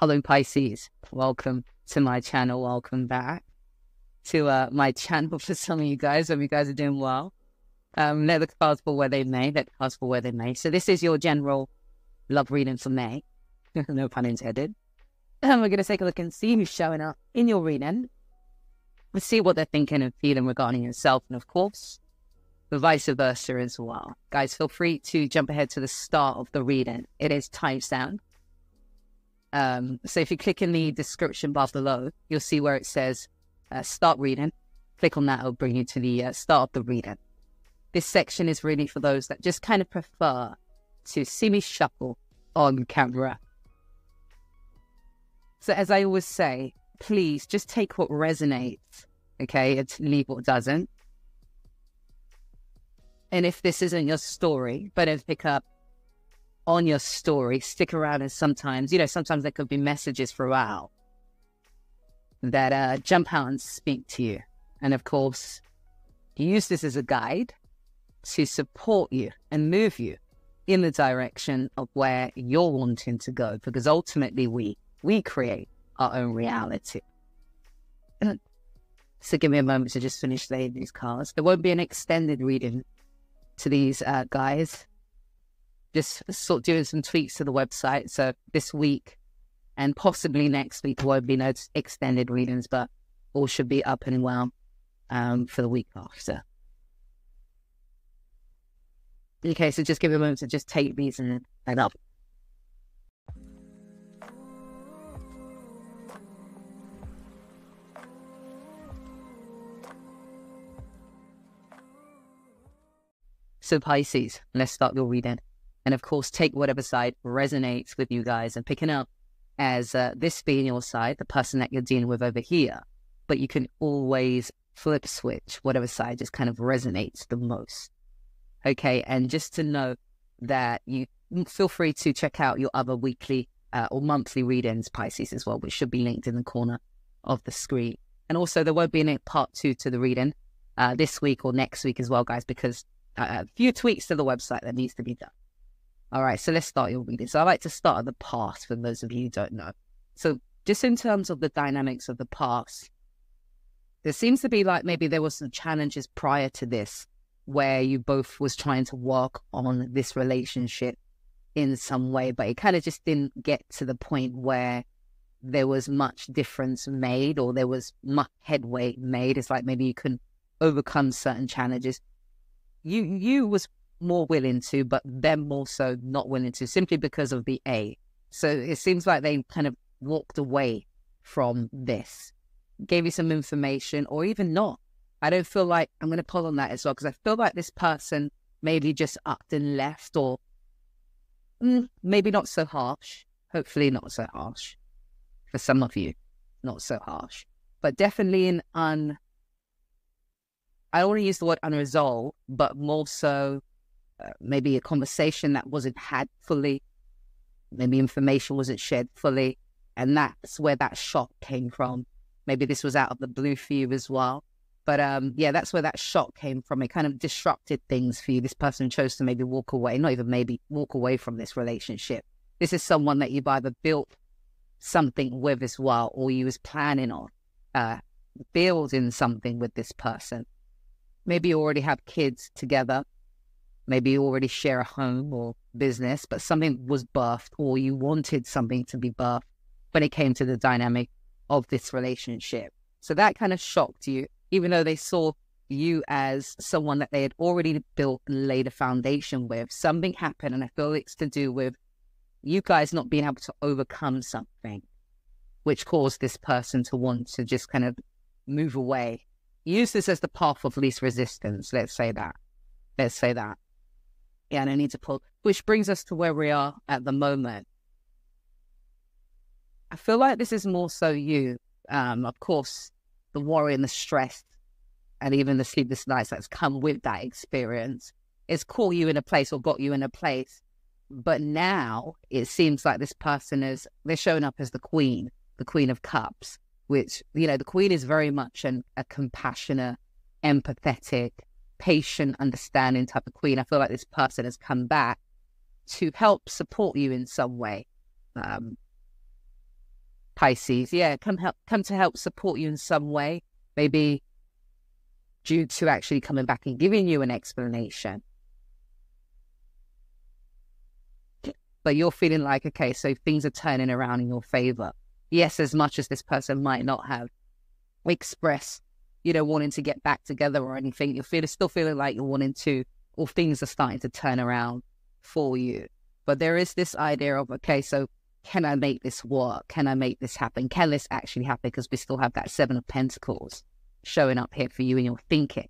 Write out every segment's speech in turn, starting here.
Hello, Pisces. Welcome to my channel. Welcome back to uh, my channel for some of you guys. Hope you guys are doing well. Um, let the cards fall where they may. Let the cards fall where they may. So this is your general love reading for May. no pun intended. And we're going to take a look and see who's showing up in your reading. Let's see what they're thinking and feeling regarding yourself. And of course, the vice versa as well. Guys, feel free to jump ahead to the start of the reading. It is timestamp. Um, so if you click in the description bar below, you'll see where it says uh, start reading. Click on that, it'll bring you to the uh, start of the reading. This section is really for those that just kind of prefer to see me shuffle on camera. So as I always say, please just take what resonates, okay, and leave what doesn't. And if this isn't your story, but if pick up on your story, stick around and sometimes, you know, sometimes there could be messages throughout that uh, jump out and speak to you. And of course, use this as a guide to support you and move you in the direction of where you're wanting to go because ultimately we we create our own reality. So give me a moment to just finish laying these cards. There won't be an extended reading to these uh, guys. Just sort of doing some tweaks to the website. So this week and possibly next week there won't be no extended readings, but all should be up and well um, for the week after. Okay, so just give me a moment to just take these and, and up. So Pisces, let's start your reading. And of course, take whatever side resonates with you guys and picking up as uh, this being your side, the person that you're dealing with over here. But you can always flip switch whatever side just kind of resonates the most. Okay. And just to know that you feel free to check out your other weekly uh, or monthly readings, Pisces, as well, which should be linked in the corner of the screen. And also, there won't be any part two to the reading uh, this week or next week as well, guys, because uh, a few tweaks to the website that needs to be done. All right, so let's start your reading. So I like to start at the past for those of you who don't know. So just in terms of the dynamics of the past, there seems to be like maybe there was some challenges prior to this where you both was trying to work on this relationship in some way, but it kind of just didn't get to the point where there was much difference made or there was much headway made. It's like maybe you couldn't overcome certain challenges. You you was more willing to, but them more so not willing to, simply because of the A. So it seems like they kind of walked away from this, gave you some information, or even not. I don't feel like I'm going to pull on that as well, because I feel like this person maybe just upped and left, or mm, maybe not so harsh. Hopefully, not so harsh for some of you, not so harsh, but definitely an un. I don't want to use the word unresolved, but more so maybe a conversation that wasn't had fully, maybe information wasn't shared fully. And that's where that shock came from. Maybe this was out of the blue for you as well. But um, yeah, that's where that shock came from. It kind of disrupted things for you. This person chose to maybe walk away, not even maybe walk away from this relationship. This is someone that you've either built something with as well, or you was planning on uh, building something with this person. Maybe you already have kids together maybe you already share a home or business, but something was birthed or you wanted something to be birthed when it came to the dynamic of this relationship. So that kind of shocked you, even though they saw you as someone that they had already built and laid a foundation with. Something happened, and I feel it's to do with you guys not being able to overcome something, which caused this person to want to just kind of move away. Use this as the path of least resistance. Let's say that. Let's say that and I need to pull, which brings us to where we are at the moment. I feel like this is more so you. Um, of course, the worry and the stress and even the sleepless nights that's come with that experience is caught you in a place or got you in a place. But now it seems like this person is, they're showing up as the queen, the queen of cups, which, you know, the queen is very much an, a compassionate, empathetic, patient, understanding type of queen. I feel like this person has come back to help support you in some way. Um, Pisces. Yeah, come help, come to help support you in some way. Maybe due to actually coming back and giving you an explanation. But you're feeling like, okay, so things are turning around in your favor. Yes, as much as this person might not have expressed, you know, wanting to get back together or anything, you're feeling, still feeling like you're wanting to, or things are starting to turn around for you. But there is this idea of, okay, so can I make this work? Can I make this happen? Can this actually happen? Because we still have that Seven of Pentacles showing up here for you in your thinking.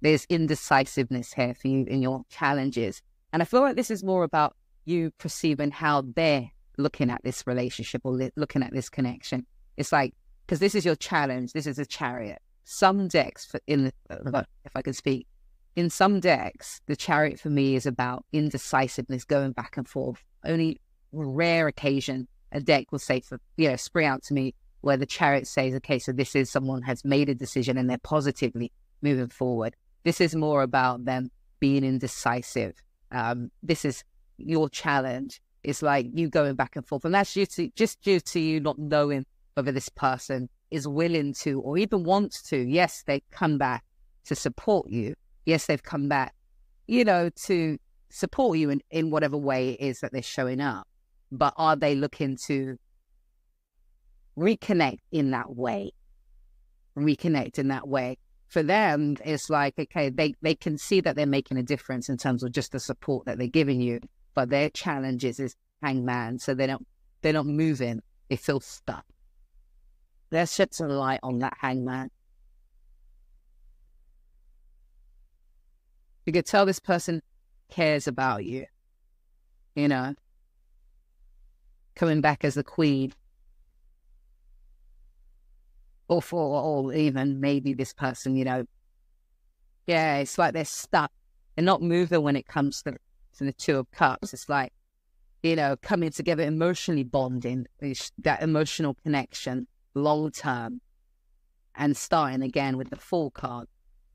There's indecisiveness here for you in your challenges. And I feel like this is more about you perceiving how they're looking at this relationship or looking at this connection. It's like, because this is your challenge, this is a chariot. Some decks, for in uh, if I can speak, in some decks, the chariot for me is about indecisiveness, going back and forth. Only rare occasion a deck will say for you know spring out to me where the chariot says, okay, so this is someone has made a decision and they're positively moving forward. This is more about them being indecisive. Um, this is your challenge. It's like you going back and forth, and that's due to just due to you not knowing whether this person is willing to or even wants to. Yes, they come back to support you. Yes, they've come back, you know, to support you in, in whatever way it is that they're showing up. But are they looking to reconnect in that way. Reconnect in that way. For them, it's like, okay, they, they can see that they're making a difference in terms of just the support that they're giving you, but their challenges is hangman. So they don't they're not moving. They feel stuck. Let's shed some light on that hangman. You could tell this person cares about you. You know, coming back as the queen or for or even maybe this person, you know, yeah, it's like they're stuck. They're not moving when it comes to, to the Two of Cups. It's like, you know, coming together emotionally bonding, that emotional connection long term, and starting again with the Fool card.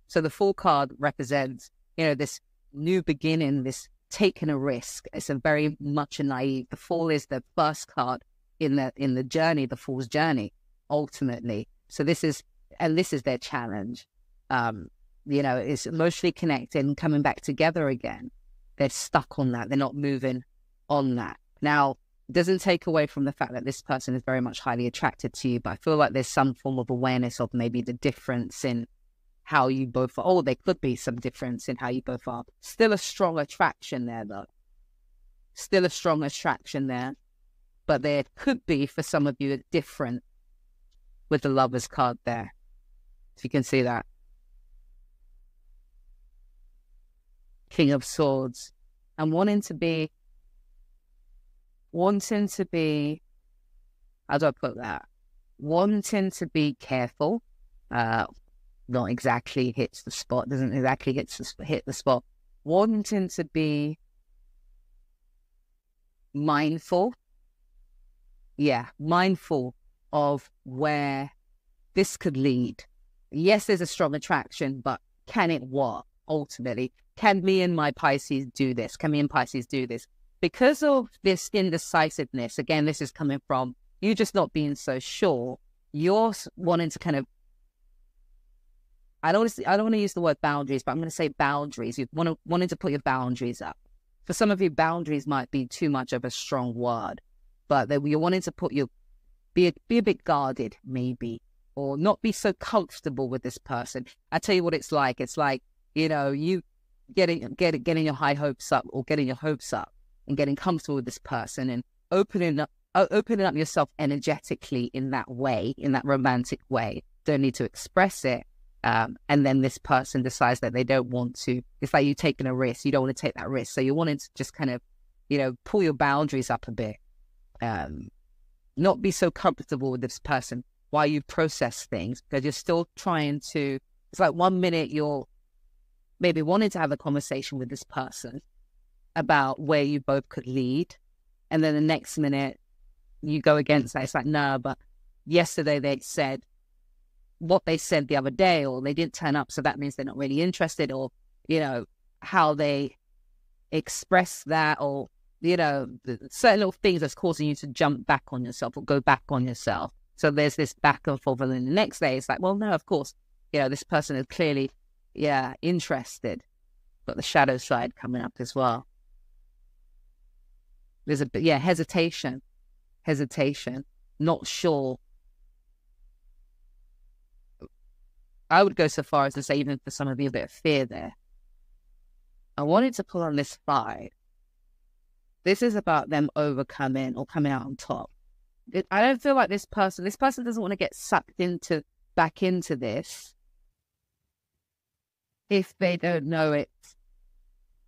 So the Fool card represents, you know, this new beginning, this taking a risk. It's a very much a naive. The Fool is the first card in the in the journey, the Fool's journey, ultimately. So this is, and this is their challenge. Um, you know, it's emotionally connected and coming back together again. They're stuck on that. They're not moving on that. Now, doesn't take away from the fact that this person is very much highly attracted to you, but I feel like there's some form of awareness of maybe the difference in how you both are. Oh, there could be some difference in how you both are. Still a strong attraction there, though. Still a strong attraction there. But there could be, for some of you, a different with the lover's card there. If you can see that. King of Swords. And wanting to be, wanting to be, how do I put that? Wanting to be careful. Uh, not exactly hits the spot, doesn't exactly hit the, hit the spot. Wanting to be mindful. Yeah, mindful of where this could lead. Yes, there's a strong attraction, but can it work ultimately? Can me and my Pisces do this? Can me and Pisces do this? Because of this indecisiveness, again, this is coming from you just not being so sure, you're wanting to kind of I don't want to, I don't want to use the word boundaries, but I'm going to say boundaries. You want to wanting to put your boundaries up. For some of you, boundaries might be too much of a strong word, but that you're wanting to put your be a, be a bit guarded, maybe, or not be so comfortable with this person. I tell you what it's like. It's like you know you getting getting getting your high hopes up or getting your hopes up and getting comfortable with this person and opening up opening up yourself energetically in that way, in that romantic way. Don't need to express it. Um, and then this person decides that they don't want to. It's like you're taking a risk. You don't want to take that risk. So you wanted to just kind of, you know, pull your boundaries up a bit. Um, not be so comfortable with this person while you process things because you're still trying to. It's like one minute you're maybe wanting to have a conversation with this person about where you both could lead, and then the next minute you go against that. It's like, no, but yesterday they said what they said the other day, or they didn't turn up, so that means they're not really interested, or you know how they express that, or you know, certain little things that's causing you to jump back on yourself or go back on yourself. So there's this back and forth. And then the next day, it's like, well, no, of course, you know, this person is clearly, yeah, interested. Got the shadow side coming up as well. There's a, yeah, hesitation, hesitation, not sure. I would go so far as to say, even for some of you, a bit of fear there. I wanted to pull on this side this is about them overcoming or coming out on top. I don't feel like this person, this person doesn't want to get sucked into back into this if they don't know it.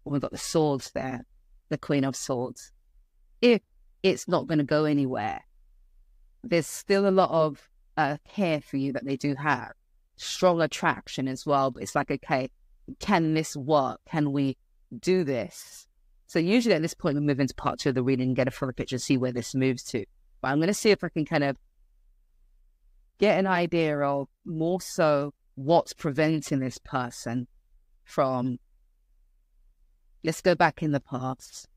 Oh We've got the swords there, the Queen of Swords. If it's not going to go anywhere, there's still a lot of uh, care for you that they do have. Strong attraction as well. But it's like, okay, can this work? Can we do this? So usually at this point, we move into part two of the reading and get a fuller picture and see where this moves to. But I'm going to see if I can kind of get an idea of more so what's preventing this person from, let's go back in the past.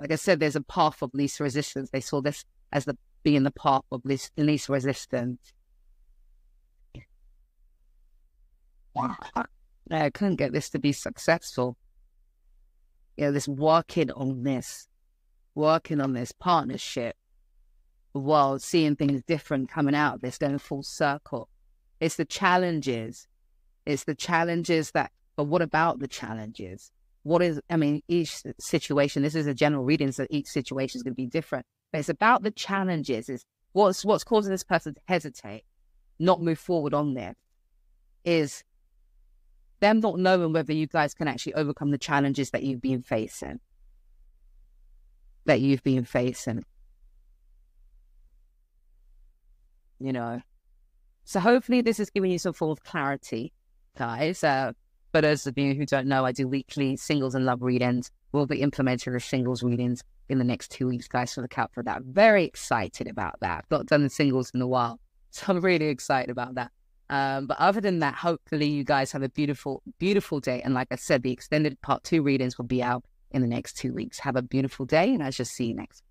Like I said, there's a path of least resistance. They saw this as the being the path of least, least resistance. I couldn't get this to be successful. You know, this working on this, working on this partnership while seeing things different coming out of this, going full circle. It's the challenges. It's the challenges that, but what about the challenges? What is, I mean, each situation, this is a general reading, so each situation is going to be different. But it's about the challenges, is what's what's causing this person to hesitate, not move forward on there, is them not knowing whether you guys can actually overcome the challenges that you've been facing. That you've been facing. You know. So hopefully this is giving you some form of clarity, guys. Uh, but as of you who don't know, I do weekly singles and love readings. We'll be implementing the singles readings in the next two weeks, guys. So look out for that. Very excited about that. Not done the singles in a while. So I'm really excited about that. Um, but other than that, hopefully you guys have a beautiful, beautiful day. And like I said, the extended part two readings will be out in the next two weeks. Have a beautiful day, and I shall see you next.